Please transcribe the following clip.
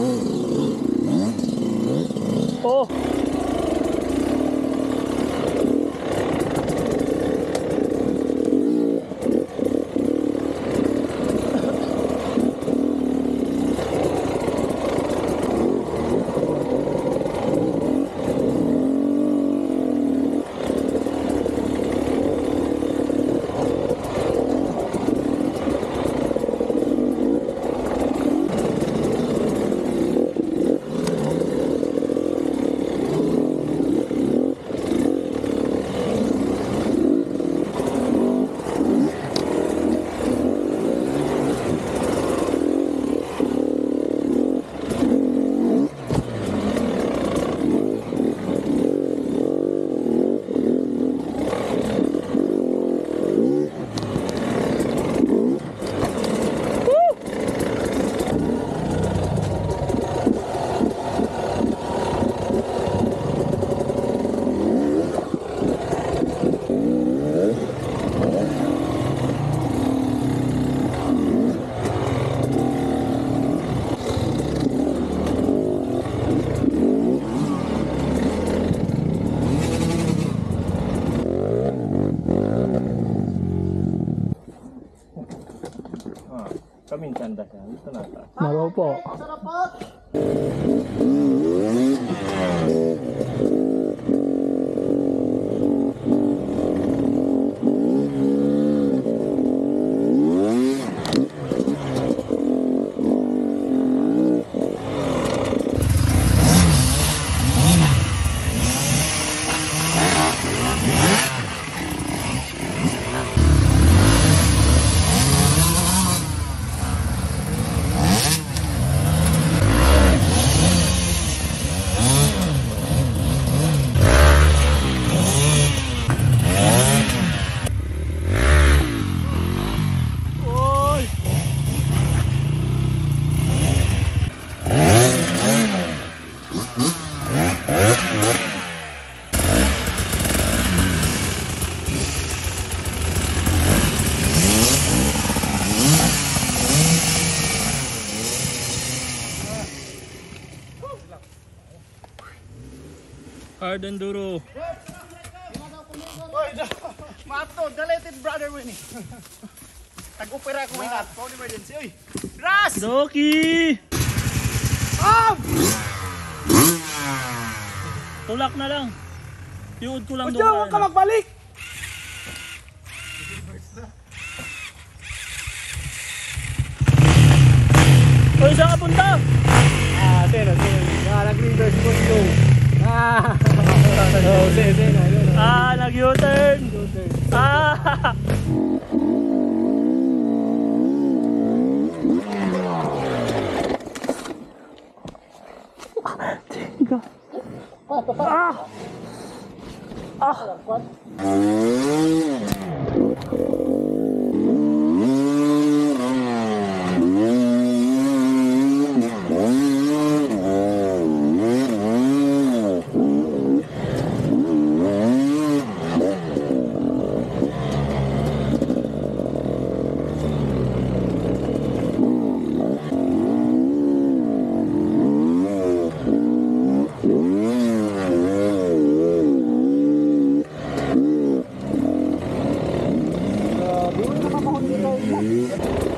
Ooh. Amin, tanda ka. Gusto na ka. Maro po. Sarapot! Hard enduro. Mato, deleted brother Winnie. Tag-opera ko inat. Phone emergency. Uy! Ras! Doki! Up! Tulak na lang. Tiud ko lang Diyan, huwag ka magbalik! Oy, saan ka punta? Ah, sino, sino. Ah, nag-reverse ko yung Ah. Oh, sige, sige. Ah, nag-U-turn. Ah. Tiga. Ah. Ah. Ah. 鱼。